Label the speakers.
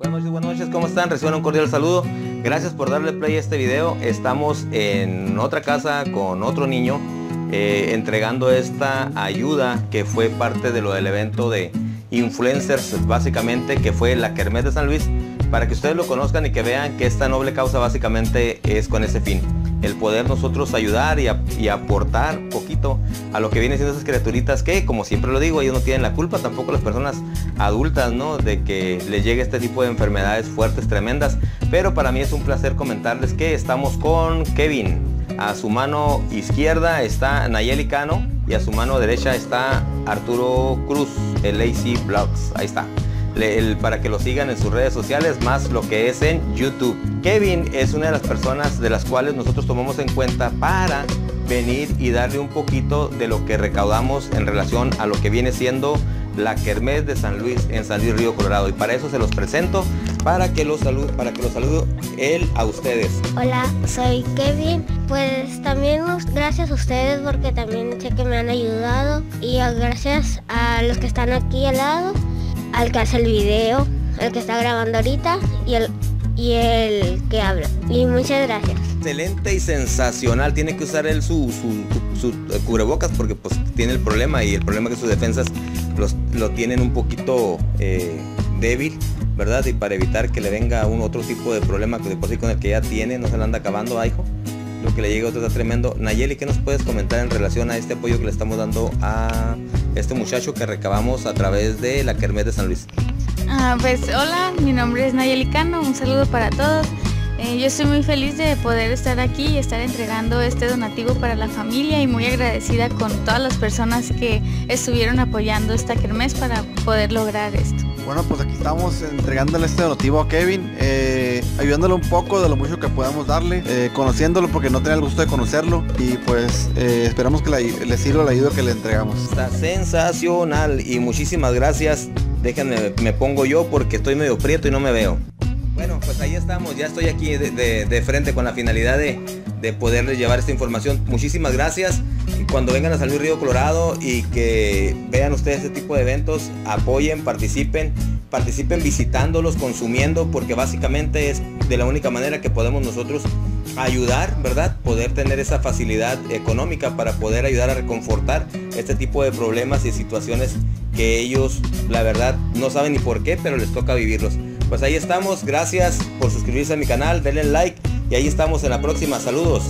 Speaker 1: Buenas noches, buenas noches, ¿cómo están? Reciban un cordial saludo. Gracias por darle play a este video. Estamos en otra casa con otro niño eh, entregando esta ayuda que fue parte de lo del evento de influencers básicamente que fue la Kermés de San Luis para que ustedes lo conozcan y que vean que esta noble causa básicamente es con ese fin el poder nosotros ayudar y, aportar poquito a lo que vienen siendo esas criaturitas que, como siempre lo digo, ellos no tienen la culpa, tampoco las personas adultas, ¿no? De que les llegue este tipo de enfermedades fuertes, tremendas. Pero para mí es un placer comentarles que estamos con Kevin. A su mano izquierda está Nayeli Cano y a su mano derecha está Arturo Cruz, el Lazy Blogs. Ahí está para que lo sigan en sus redes sociales, más lo que es en YouTube. Kevin es una de las personas de las cuales nosotros tomamos en cuenta para venir y darle un poquito de lo que recaudamos en relación a lo que viene siendo la Kermés de San Luis en San Luis Río Colorado y para eso se los presento para que los salude para que los saludo él a ustedes.
Speaker 2: Hola, soy Kevin. Pues también gracias a ustedes porque también sé que me han ayudado y gracias a los que están aquí al lado al que hace el video, el que está grabando ahorita y el, y el que habla. Y muchas gracias.
Speaker 1: Excelente y sensacional. Tiene que usar él su, su, eh, cubrebocas porque pues tiene el problema y el problema es que sus defensas los, lo tienen un poquito eh, débil, ¿verdad? Y para evitar que le venga un otro tipo de problema que de por con el que ya tiene, no se le anda acabando a hijo lo que le llega otro está tremendo. Nayeli, ¿qué nos puedes comentar en relación a este apoyo que le estamos dando a este muchacho que recabamos a través de la Kermés de San Luis?
Speaker 3: Ah, pues hola, mi nombre es Nayeli Cano, un saludo para todos. Eh, yo estoy muy feliz de poder estar aquí y estar entregando este donativo para la familia y muy agradecida con todas las personas que estuvieron apoyando esta kermés para poder lograr esto.
Speaker 4: Bueno, pues aquí estamos entregándole este donativo a Kevin, eh, ayudándole un poco de lo mucho que podamos darle, eh, conociéndolo porque no tenía el gusto de conocerlo y pues esperamos que le sirva la ayuda que le entregamos.
Speaker 1: Está sensacional y muchísimas gracias. Déjenme, me pongo yo porque estoy medio prieto y no me veo. Bueno, pues ahí estamos, ya estoy aquí de, frente con la finalidad de, de, poderles llevar esta información. Muchísimas gracias. Cuando vengan a San Luis Río Colorado y que vean ustedes este tipo de eventos, apoyen, participen, participen visitándolos, consumiendo, porque básicamente es de la única manera que podemos nosotros ayudar, ¿verdad? Poder tener esa facilidad económica para poder ayudar a reconfortar este tipo de problemas y situaciones que ellos, la verdad, no saben ni por qué, pero les toca vivirlos. Pues ahí estamos, gracias por suscribirse a mi canal, denle like y ahí estamos en la próxima, saludos.